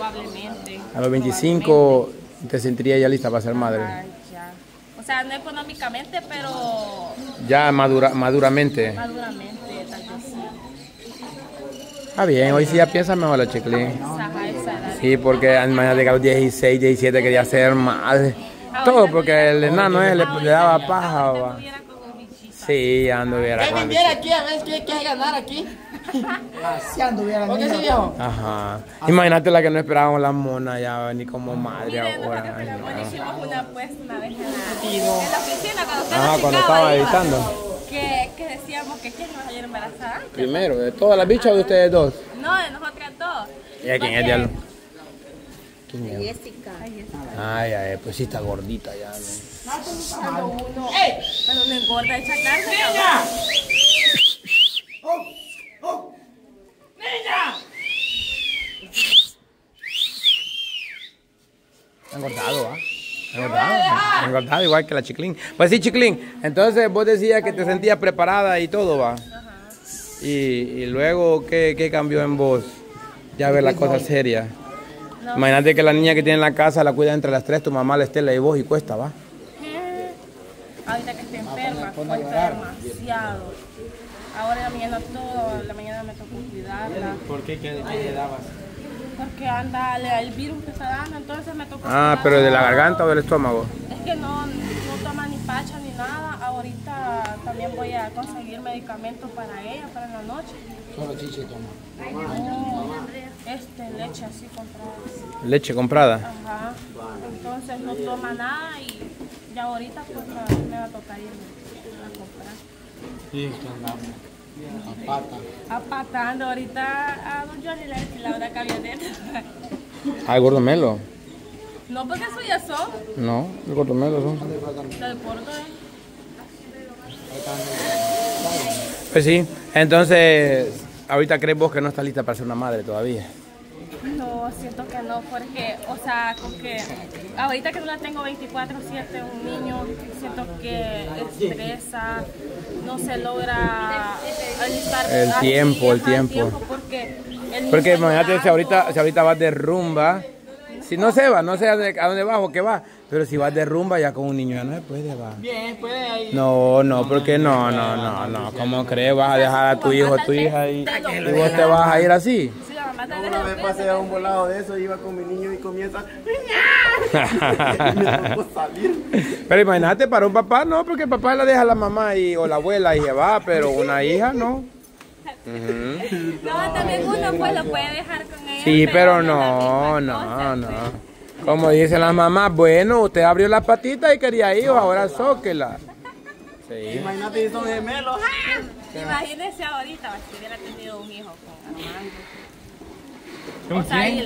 Probablemente. A los 25 te sentiría ya lista para ser madre. Ya. O sea, no económicamente, pero Ya madura, maduramente. maduramente, tal vez sí. Está bien, hoy sí ya piensa mejor la chiclín. Sí, porque mañana a los 16, 17 quería ser madre. Todo porque el enano ese le, le daba paja. Sí, ya anduviera con vendiera aquí a ver qué hay ganar aquí. Así anduviera ¿Por qué sí, viejo? Ajá. Imagínate la que no esperábamos las monas ya venir como madre Miren, nosotros ahora. con la no. hicimos una apuesta una vez en la, en la oficina cuando usted Ajá, cuando estaba editando. Que, que decíamos que quién iba a salir embarazada antes. Primero, ¿de todas las bichas o de ustedes dos? No, de nosotras dos. ¿Y a quién es diablo? ¿Quién es? Jessica. Ay, ay, pues sí está gordita ya. Cuando uno, cuando uno engorda echa carne, cabrón. Ha engordado, ¿ah? Engordado, engordado igual que la chiclín. Pues sí, chiclín. Entonces vos decías que te sentías preparada y todo, va. Y, y luego, ¿qué, ¿qué cambió en vos? Ya ver la cosa seria. No. Imagínate que la niña que tiene en la casa la cuida entre las tres, tu mamá, la Estela y vos, y cuesta, va. ¿Qué? Ahorita que esté enferma, cuesta demasiado. Ahora en la mañana todo, la mañana me tocó cuidarla. ¿Por qué? ¿Qué, qué le dabas? Porque anda el virus que está dando, entonces me tocó Ah, cuidarla. pero de la garganta o del estómago. Es que no, no toma ni pacha ni nada. Ahorita también voy a conseguir medicamentos para ella, para la noche. Solo chiche toma. No, este, leche así comprada. Leche comprada. Ajá. Entonces no toma nada y ya ahorita pues la- me va a tocar ir a comprar. Sí, que andamos. A pata. Apatando ahorita a don Johnny le alquilaba una camioneta. Ah, el gordo melo. No porque eso ya son, No, el gordo melo son. Porto, ¿eh? Pues sí, entonces, ahorita crees vos que no estás lista para ser una madre todavía. No, siento que no, porque, o sea, con que ahorita que no la tengo 24-7, un niño, siento que estresa, no se logra alistar El tiempo, el tiempo. porque el imagínate si ahorita, si ahorita vas de rumba, si no se va, no sé a dónde, a dónde vas o qué va, pero si vas de rumba ya con un niño ya no se puede, va. Bien, puede ahí. No, no, porque no, no, no, no, ¿cómo crees? Vas a dejar a tu hijo, a tu hija y, y vos te vas a ir así. Una vez pasé a un volado de eso, iba con mi niño y comienza. y me tocó salir. Pero imagínate, para un papá no, porque el papá la deja a la mamá y, o la abuela y se va, pero una hija no. No, también uno pues lo puede dejar con ella. Sí, pero no no, no, cosa, no. pues. Como dicen las mamás, bueno, usted abrió las patitas y quería hijos, ahora zóquela. Sí. Imagínate si son gemelos. Imagínese ahorita, si hubiera tenido un hijo con Armando. O sea, y,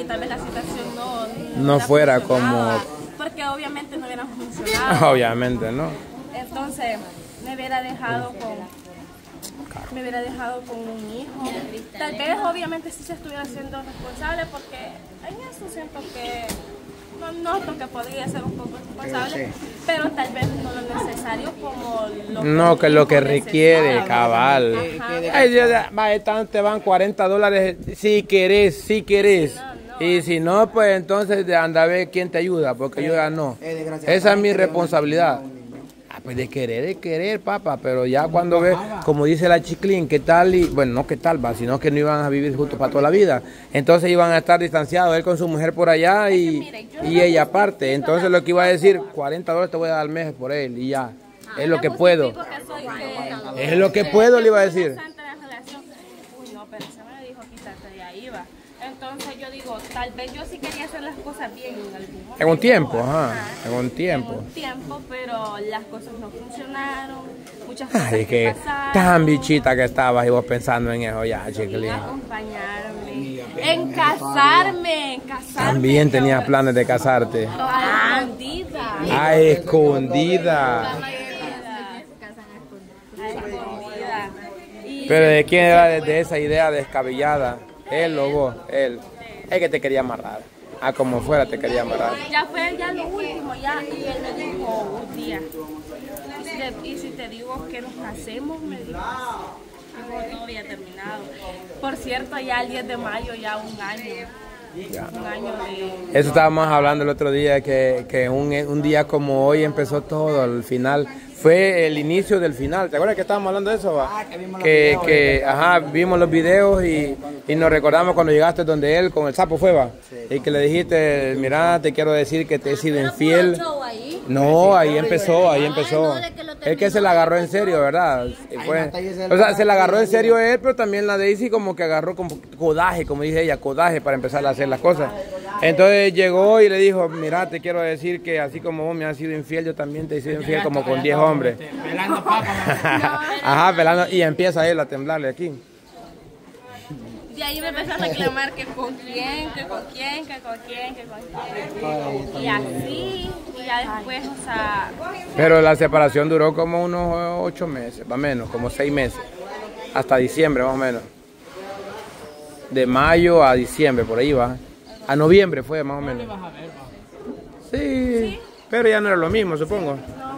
y tal vez la situación no, No hubiera fuera como- Porque obviamente no hubieran funcionado. Obviamente, ¿no? Entonces, me hubiera dejado con. Me hubiera dejado con un hijo. Tal vez, obviamente, sí se estuviera siendo responsable, porque en eso siento que. No noto que podría ser un poco responsable, pero tal vez no lo necesario como lo No, que lo que requiere, cabal. Ajá. Ay, ya, te van 40 dólares si querés, si querés. Y si no, pues entonces de anda a ver quién te ayuda, porque yo ya no. Esa es mi responsabilidad. Ah, pues de querer, de querer, papá, pero ya cuando ve, como dice la chiclín, qué tal, y bueno, no qué tal, va, sino que no iban a vivir juntos para toda la vida. Entonces iban a estar distanciados, él con su mujer por allá y, y ella aparte. Entonces lo que iba a decir, 40 dólares te voy a dar al mes por él y ya. Es lo que puedo. Es lo que puedo, le iba a decir. Santa la relación. Uy, no, pero se me dijo quítate de ahí, va. Entonces yo digo, tal vez yo sí quería hacer las cosas bien en algún momento. En un tiempo, ajá, en un tiempo. En un tiempo, pero las cosas no funcionaron. Muchas cosas Ay, que pasaron. tan bichita que estabas y vos pensando en eso ya, chiquilín. acompañarme, en casarme, en casarme. También tenías planes de casarte. A escondida. A escondida. Pero ¿de quién era de esa idea descabellada? Él o vos, él. Es que te quería amarrar. A como fuera te quería amarrar. Ya fue ya lo último, ya, y él me dijo un día, y si te, y si te digo que nos casemos, me dijo, no, había terminado. Por cierto, ya el 10 de mayo, ya un año, Un año de... Eso estábamos hablando el otro día, que, que un, un día como hoy empezó todo, al final. Fue el inicio del final. ¿Te acuerdas que estábamos hablando de eso? va? Ah, que vimos los que, videos, que, ajá, vimos los videos y, y nos recordamos cuando llegaste donde él con el sapo fue, va. Y que le dijiste, mira, te quiero decir que te he sido infiel. No, ahí empezó, ahí empezó. no, que Es que se la agarró en serio, ¿verdad? Fue- o sea, se la agarró en serio él, pero también la Daisy como que agarró como codaje, como dice ella, codaje para empezar a hacer las cosas. Entonces llegó y le dijo, mira, te quiero decir que así como vos me has sido infiel, yo también te he sido infiel como con 10 hombres. Pelando papas. Ajá, pelando, y empieza él a temblarle aquí. De ahí me empezó a reclamar que con quién, que con quién, que con quién, que con quién. Y así, y ya después, o sea, Pero la separación duró como unos ocho meses, más o menos, como seis meses. Hasta diciembre, más o menos. De mayo a diciembre, por ahí va. A noviembre fue, más o menos. Sí, pero ya no era lo mismo, supongo. no.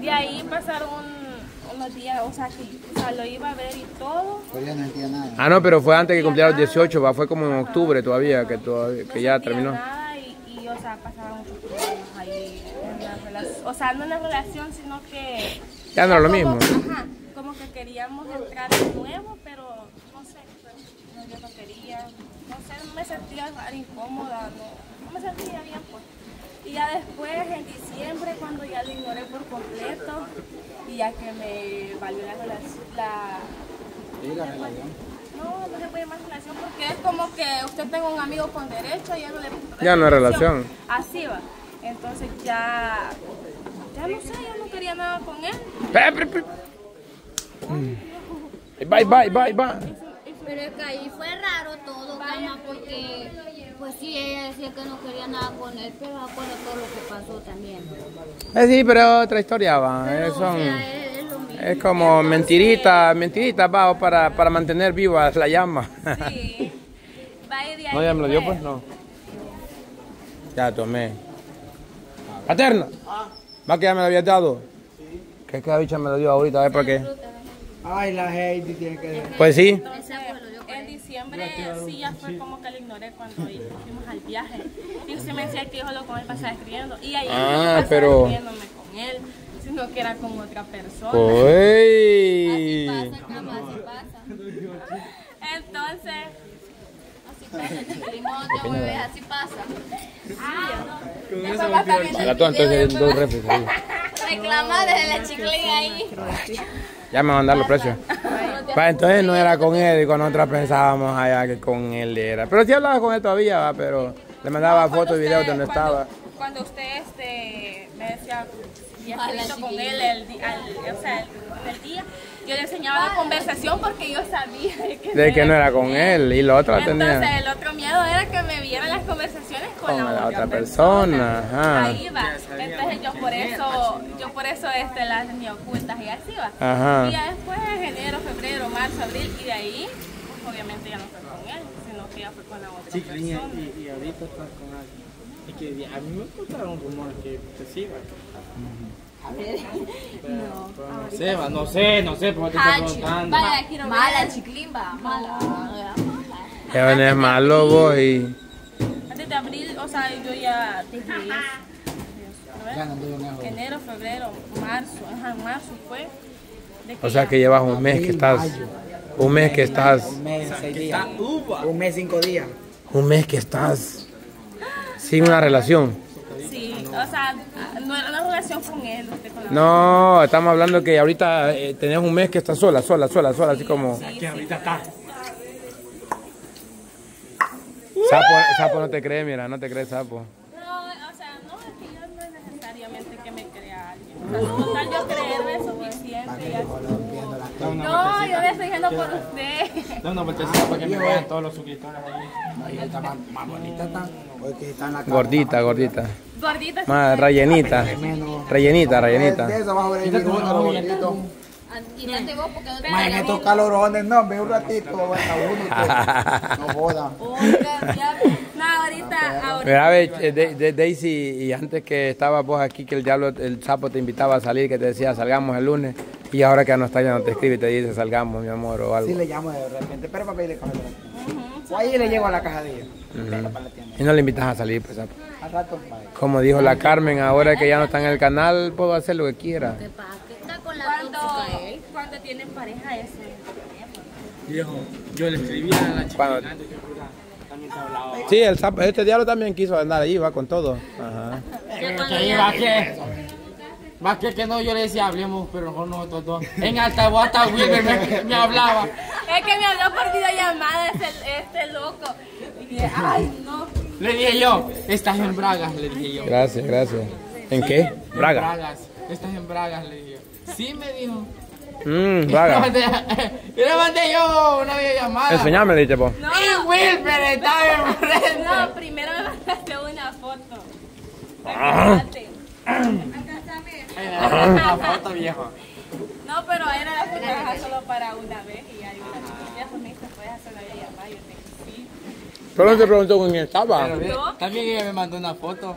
De ahí pasaron un- unos días, o sea, que o sea, lo iba a ver y todo. Pues yo no entiendo nada. Ah, no, pero fue antes que cumpliera los 18, va, fue como en octubre todavía, que, todavía, que ya no terminó. Nada y, y, o sea, pasaban muchos problemas ahí en la relación. O sea, no en la relación, sino que. Ya no era lo mismo. Ajá, como que queríamos entrar de nuevo, pero no sé, pues, no, yo no quería. No sé, no me sentía incómoda, no, no me sentía bien, pues. Y ya después, en diciembre, cuando ya lo ignoré por completo, y ya que me valió la relación, la, no, no se puede llamar relación porque es como que usted tenga un amigo con derecho y ya no le Ya no es relación. Así va. Entonces ya, ya no sé, yo no quería nada con él. Bye, bye, bye, bye. Pero es que ahí fue raro todo, calma, porque pues sí, ella decía que no quería nada con él, pero acuerda todo lo que pasó también. Eh, sí, pero otra historia va. Pero, o son- sea, es, es lo mismo. Es como mentirita, mentirita, va, para, para mantener viva la llama. Sí. Va y de ahí ¿No ya me lo dio pues? No. Ya tomé. Paterna. ¿Va que ya me lo habías dado? ¿Qué que la bicha me lo dio ahorita? A ver por qué. Ay, la Heidi tiene que... Pues sí. Entonces, en diciembre sí ya fue como que lo ignoré cuando fuimos al viaje. Y se me decía que yo solo con él pasaba escribiendo. Y ahí Ah, no pasaba pero- escribiéndome con él, sino que era con otra persona. Uy. Así pasa. Entonces, Así pasa, limón, yo bebé, así pasa. después va a estar viendo La toa entonces dos refres ahí. Reclama desde la chiclina ahí. Ya me van a mandar los precios. Va, entonces no era con él y con otra pensábamos allá que con él era. Pero sí hablaba con él todavía, va, pero le mandaba fotos y videos donde cuando- estaba. Cuando usted este, me decía, con él el, di- al- o sea, el, el día, yo le enseñaba la conversación porque yo sabía de que, De que no era con él y la otra Entonces tenía. el otro miedo era que me vieran las conversaciones con, Con la, la otra, otra persona, ajá. Ahí va. Entonces yo por eso, yo por eso este, las tenía ocultas y así va. Ajá. Y ya después enero, febrero, marzo, abril y de ahí, pues obviamente ya no fue con él, sino que ya fue con la otra Chiclina, persona. y, y ahorita estás con alguien. Es que a mí me contaron rumores que te siga. No. No sé, va, no sé, no sé, porque te estoy preguntando. Vaya, quiero Mala chiclimba, mala. Ya ven, es malo vos y. Antes de abril, o sea, yo ya dije eso. Ya no anduvo mejor. Enero, febrero, marzo, ajá, marzo fue. O sea que llevas un mes que estás. Un mes que estás. Un mes, seis días. Un mes, cinco días. Un mes que estás. Sin una relación. Sí, o sea, no era una relación con él. usted con la- No, estamos hablando que ahorita eh, tenés un mes que estás sola, sola, sola, sola, así como. Que ahorita está. Sapo, sapo no te cree, mira, no te cree sapo. No, o sea, no, es que yo no es necesariamente que me crea alguien. O sea, con tal yo creerme es suficiente. ya. No, yo le estoy diciendo por usted. Da una vueltecita para que me vean todos los suscriptores ahí. No, está más, más bonita, está. Porque está en la cama. Gordita, gordita. Gordita. Más rellenita. Rellenita, De rellenita. eso vas a ver el uno, lo bonito. Quítate vos porque no te Más en estos calorones, no, ve un ratito, uno. que No joda. No, ahorita. Mira, ve, de- de- Daisy, y antes que estabas vos aquí, que el diablo, el sapo te invitaba a salir, que te decía salgamos el lunes, y ahora que ya no está, ya no te escribe y te dice salgamos, mi amor, o algo. Sí le llamo de repente, pero para pedirle café. Ujú. O ahí le llego a la caja de ellos. Y no le invitas a salir, pues. Al rato, bye. Como dijo la Carmen, ahora que ya no está en el canal, puedo hacer lo que quiera. ¿Qué pasa? ¿Qué está con la Cuando, cuando tienen pareja, eso. Viejo, yo le escribí a la chica Sí, el sap- este diablo también quiso andar allí, va con todo. Ajá. Que cuando Que que, no, yo le decía, hablemos, pero mejor nosotros dos. En altavoz hasta Wilber me, me hablaba. Es que me habló por videollamada este, este loco. Y dije, ay, no. Le dije yo, estás en Bragas, le dije yo. Gracias, gracias. ¿En qué? Bragas, estás en Bragas, le dije yo. Sí, me dijo. Mmm, Y le Braga. mandé, y le mandé yo una videollamada. Enseñame, dije, po. No, Y Wilber estaba enfrente. no, primero me mandaste una foto. Ah. Espérate. Una foto, viejo. No, pero era la foto solo para una vez y hay una chiquilla con esta puedes hacer la videollamada. Yo te dije, sí. Pero no te preguntó con quién estaba. Pero también ella me mandó una foto.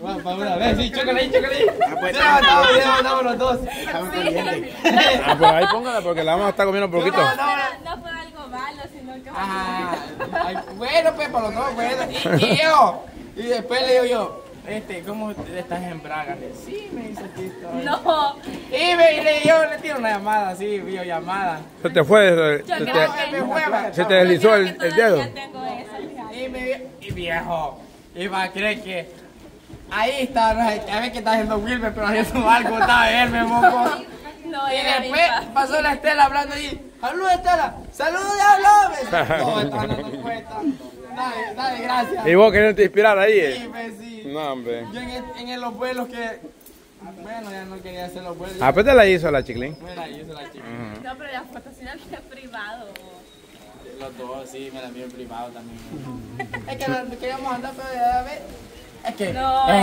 Bueno, para una vez, sí, chócale, chócale. pues, Le mandamos, le mandamos los dos. Estamos. Ah, pues ahí póngala porque la vamos a estar comiendo poquito. No, pero no fue algo malo, sino que. Ay, bueno, pues para los dos, bueno. Y, y yo, y después le digo yo, este, ¿cómo estás en Braga? Le digo, sí, me dice aquí estoy. No, Y me y le, yo le tiro una llamada, sí, videollamada. Se te fue, se te, que no. fue, se te deslizó el, que el dedo. tengo eso. Y me y viejo, iba a creer que ahí está, no sé, a ver que está haciendo Wilmer, pero haciendo algo, estaba él, me moco. No, Y después pasó la Estela hablando allí. ¡Saludos, Estela! ¡Saludos, diablo! No, esta no cuesta. Dale, dale, gracias. Y vos queriendo inspirar ahí. Sí, eh. pues sí. No, hombre. Yo en, el- en los vuelos que... Bueno, ya no quería hacer los vuelos. Ah, pues te la hizo la chiclín. Bueno, ahí hizo la chica. No, pero las fotos sí las envié privado. Los dos, sí, me la envió en privado también. es que no queríamos andar, pero ya ves. Es que... No. eh,